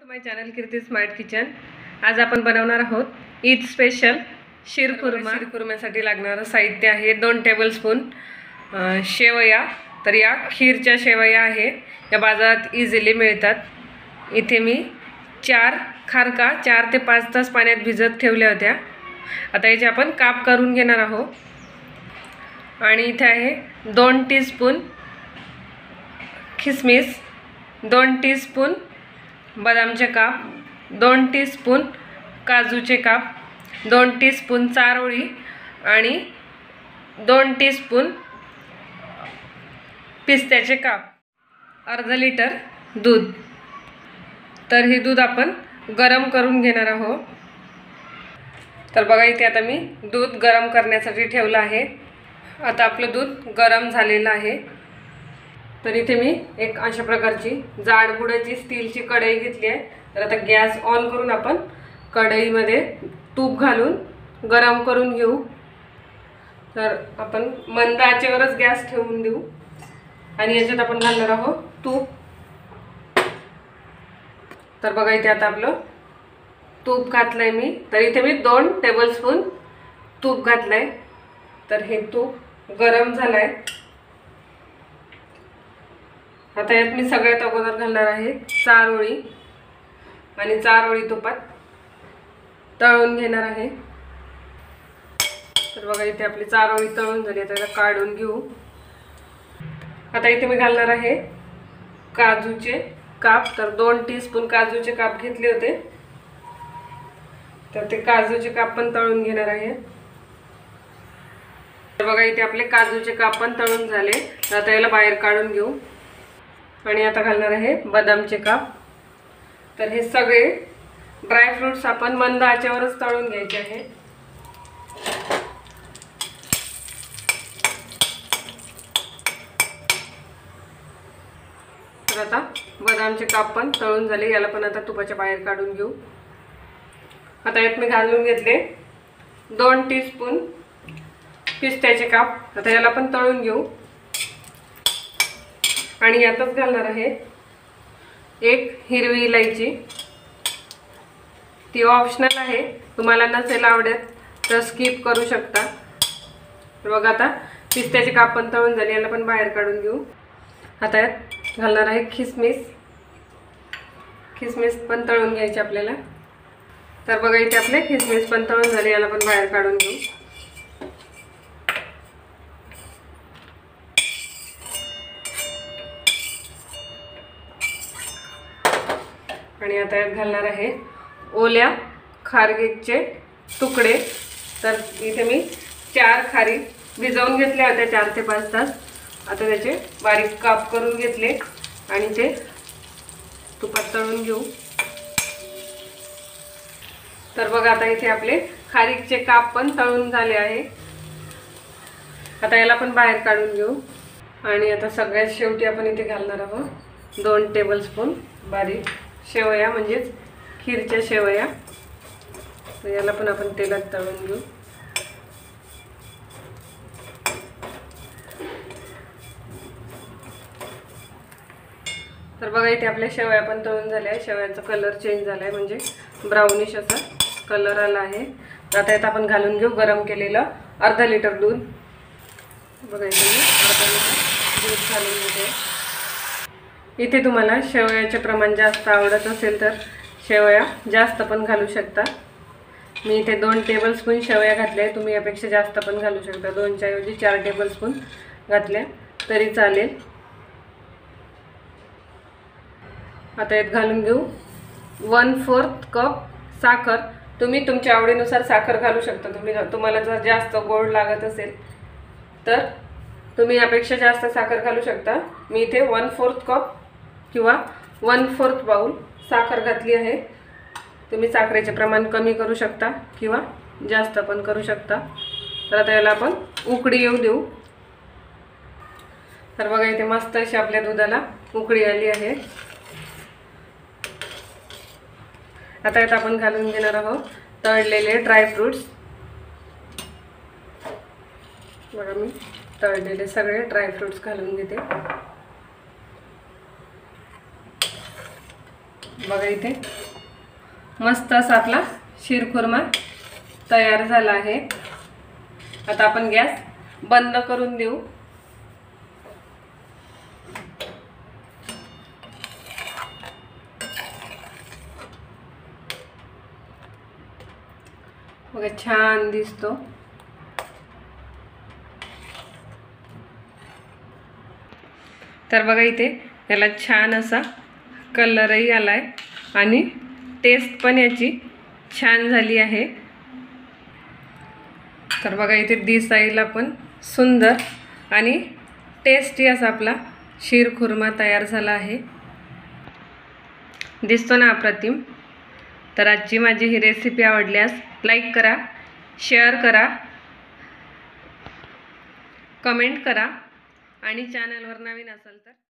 To my channel Kirti smart kitchen आज आपण बनवणार आहोत ईद स्पेशल शिरखुर्मा शिरखुर्म्यासाठी लागणारं साहित्य आहे दोन टेबलस्पून शेवया. तर या खीरच्या शेवया आहे या बाजारात इझिली मिळतात. इथे मी चार खारका चार ते पाच तास पाण्यात भिजत ठेवल्या होत्या. आता याचे आपण काप करून घेणार आहोत. आणि इथे आहे दोन टीस्पून खिसमिस दोन टीस्पून बदामचे काप दोन टीस्पून काजूचे काप दोन टीस्पून चारोळी आणि दोन टीस्पून पिस्त्याचे काप. अर्धा लिटर दूध. तर हे दूध आपण गरम करून घेणार आहोत. तर बघा इथे आता मी दूध गरम करण्यासाठी ठेवलं आहे. आता आपलं दूध गरम झालेलं आहे. तर इथे मी एक अशा प्रकारची जाडबुडाची स्टीलची कढई घेतली आहे. तर आता गॅस ऑन करून आपण कढईमध्ये तूप घालून गरम करून घेऊ. तर आपण मंद आचेवरच गॅस ठेवून देऊ. आणि याच्यात आपण घालणार आहोत तूप. तर बघा इथे आता आपलं तूप घातलंय मी. तर इथे मी दोन टेबलस्पून तूप घातलंय. तर हे तूप गरम झालंय. आता यात मी सगळ्यात अगोदर घालणार आहे चारोळी आणि चारोळी तुपात तळून घेणार आहे. तर बघा इथे आपली चारोळी तळून झाली. आता याला काढून घेऊ. आता इथे मी घालणार आहे काजूचे काप. तर दोन टीस्पून काजूचे काप घेतले होते. तर ते काजूचे काप पण तळून घेणार आहे. तर बघा इथे आपले काजूचे काप पण तळून झाले. तर आता याला बाहेर काढून घेऊ. आणि आता घालणार आहे बदामचे काप. तर हे सगळे ड्रायफ्रुट्स आपण मंद आच्यावरच तळून घ्यायचे आहे तर आता बदामचे काप पण तळून झाले याला पण आता तुपाच्या बाहेर काढून घेऊ. आता यात मी घालून घेतले दोन टीस्पून पिस्त्याचे काप. आता याला पण तळून घेऊ. आणि यातच घालणार आहे एक हिरवी इलायची. ती ऑप्शनल आहे. तुम्हाला नसेल आवडत तर स्किप करू शकता. बघा आता पिस्त्याचे काप पण तळून झाले याला पण बाहेर काढून घेऊ. आता यात घालणार आहे खिसमिस. खिसमिस पण तळून घ्यायची आपल्याला. तर बघा इथे आपले खिसमिस पण तळून झाले याला पण बाहेर काढून घेऊ. आणि आता यात घालणार आहे ओल्या खारगीचे तुकडे. तर इथे मी चार खारी भिजवून घेतल्या होत्या चार ते पाच तास. आता त्याचे बारीक काप करून घेतले आणि ते तुपात तळून घेऊ. तर बघा आता इथे आपले खारीकचे काप पण तळून झाले आहे. आता याला पण बाहेर काढून घेऊ. आणि आता सगळ्यात शेवटी आपण इथे घालणार आहोत दोन टेबलस्पून बारीक शेवया म्हणजेच खीरच्या शेवया. तर याला पण आपण तेलात तळून घेऊ. तर बघा इथे आपल्या शेवया पण तळून झाल्या. आहे शेवयाचा कलर चेंज झाला आहे म्हणजे ब्राउनिश असा कलर आला आहे. तर आता यात आपण घालून घेऊ गरम केलेलं अर्धा लिटर दूध. बघा इथे मी अर्धा लिटर दूध घालून घेते. इथे तुम्हाला शेवयाचे प्रमाण जास्त आवडत असेल तर शेवया जास्त पण घालू शकता. मी इथे दोन टेबलस्पून शेवया घातल्या तुम्ही यापेक्षा जास्त पण घालू शकता. दोनच्या ऐवजी चार टेबलस्पून घातल्या. तरी चालेल. आता यात घालून घेऊ. वन फोर्थ कप साखर. तुम्ही तुमच्या आवडीनुसार साखर घालू शकता. तुम्ही तुम्हाला जर जास्त गोड लागत असेल तर तुम्ही यापेक्षा जास्त साखर घालू शकता. मी इथे वन फोर्थ कप किंवा वन फोर्थ बाऊल साखर घातली आहे. तुम्ही साखरेचे प्रमाण कमी करू शकता किंवा जास्त पण करू शकता. तर आता याला आपण उकडी येऊ देऊ. तर बघा इथे मस्त अशी आपल्या दुधाला उकळी आली आहे. आता यात आपण घालून घेणार आहोत तळलेले ड्रायफ्रूट्स बघा मी तळलेले सगळे ड्रायफ्रूट्स घालून घेते. बघा इथे. मस्त असा आपला शिरखुर्मा तयार झाला आहे. आता आपण गॅस बंद करून देऊ. बघा छान दिसतो. तर बघा इथे याला छान असा कलरही आला आहे आणि टेस्ट पण याची छान झाली आहे. तर बघा इथे दिसायला पण सुंदर आणि टेस्टी असा आपला शिरखुर्मा तयार झाला आहे. दिसतो ना अप्रतिम? तर आजची माझी ही रेसिपी आवडल्यास लाईक करा शेअर करा कमेंट करा. आणि चॅनलवर नवीन असाल तर